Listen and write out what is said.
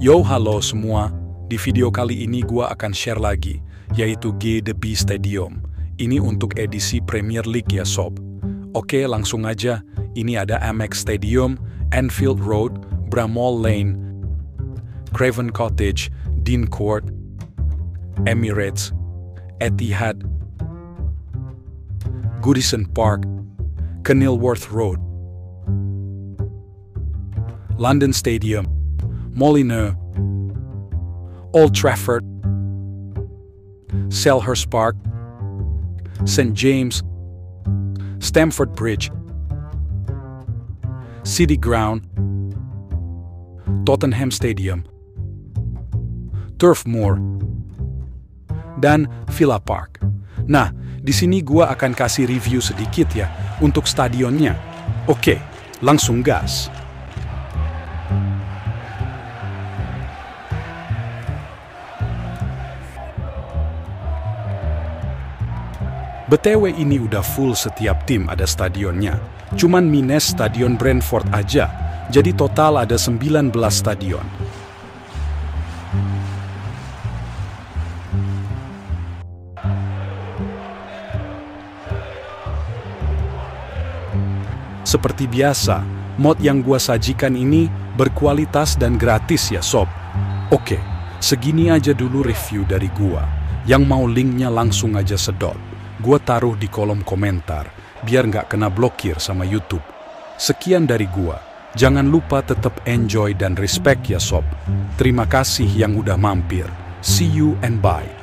Yo halo semua, di video kali ini gua akan share lagi, yaitu G The B Stadium. Ini untuk edisi Premier League ya sob. Oke langsung aja, ini ada Amex Stadium, Anfield Road, Bramall Lane, Craven Cottage, Dean Court, Emirates, Etihad, Goodison Park, Kenilworth Road, London Stadium, Molineux, Old Trafford, Selhurst Park, St. James, Stamford Bridge, City Ground, Tottenham Stadium, Turf Moor, dan Villa Park. Nah, di sini gua akan kasih review sedikit ya untuk stadionnya. Oke, langsung gas. BTW ini udah full setiap tim ada stadionnya. Cuman minus stadion Brentford aja. Jadi total ada 19 stadion. Seperti biasa, mod yang gua sajikan ini berkualitas dan gratis ya sob. Oke, segini aja dulu review dari gua. Yang mau linknya langsung aja sedot gue taruh di kolom komentar biar nggak kena blokir sama YouTube. Sekian dari gua. Jangan lupa tetap enjoy dan respect ya sob. Terima kasih yang udah mampir. See you and bye.